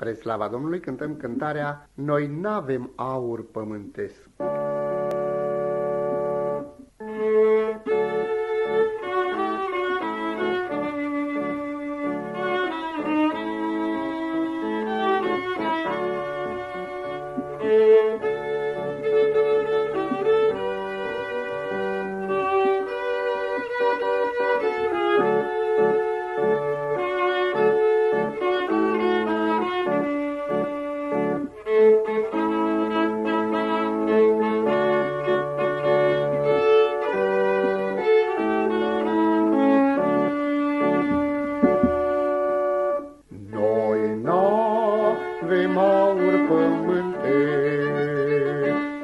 Spre slava Domnului cântăm cântarea Noi n-avem aur pământesc. Avem aur pământesc,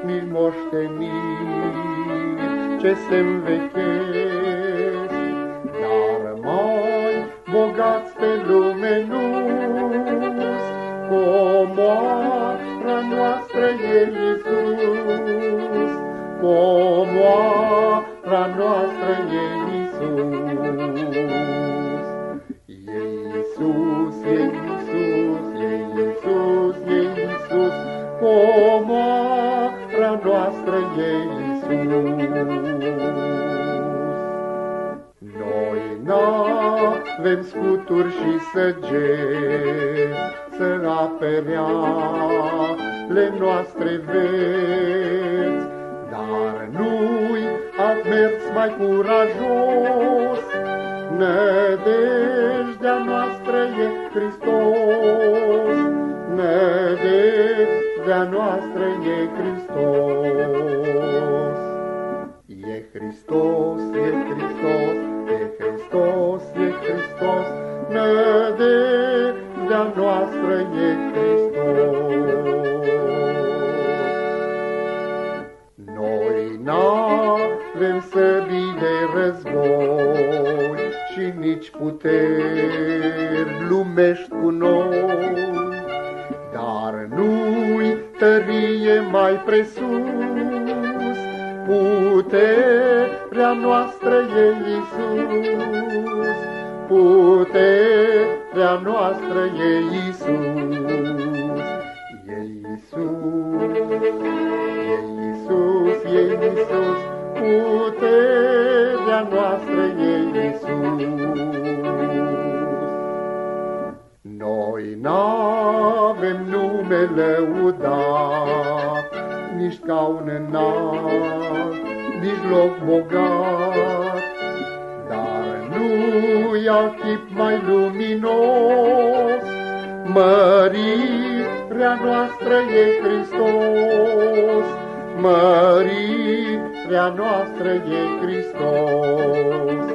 nici moșteniri ce se învechesc, dar mai bogați pe lume nu comoara noastră e Iisus, comoara comoara noastră e Iisus. Noi n-avem scuturi și săgeți să apere ale noastre veți, dar nu-i ați mers mai curajos, nădejdea noastră e Hristos, nădejdea Nădejdea noastră e Hristos. E Hristos, e Hristos, e Hristos, e Hristos, Nădejdea noastră e Hristos. Noi n-avem săbii de război și nici puteri lumești cu noi, dar nu-i tărie mai presus, puterea noastră e Iisus, puterea noastră e Iisus. E Iisus, e Iisus, e Iisus, puterea noastră e Iisus. Noi n-avem nume lăudat, nici caun înalt, nici loc bogat, dar nu-i alt chip mai luminos, mărirea noastră e Hristos, mărirea noastră e Hristos.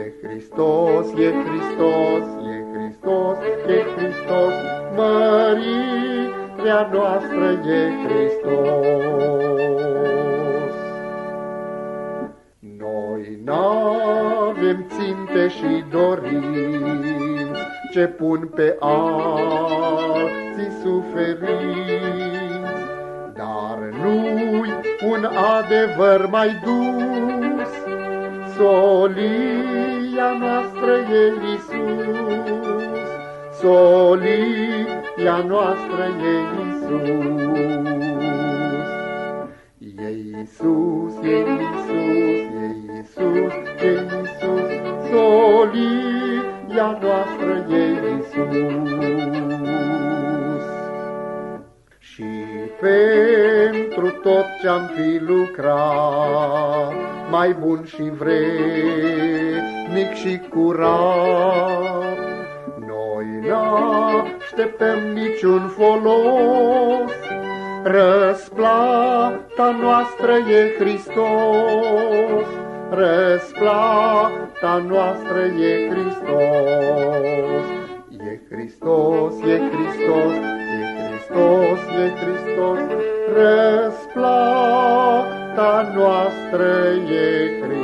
E Hristos, e Hristos, e Hristos, e Hristos, mărirea noastră e Hristos. Noi n-avem ținte și dorinți ce pun pe alții suferinți, dar nu-i un adevăr mai dus, solia noastră e Iisus, solia noastră e Iisus. E Iisus, e Iisus, e Iisus, e Iisus, solia noastră e Iisus. Și pentru tot ce-am fi lucrat, mai bun și vrednic și curat, n-așteptăm niciun folos. Răsplata noastră e Hristos, răsplata noastră e Hristos. E Hristos, e Hristos, e Hristos, e Hristos, răsplata noastră e Hristos.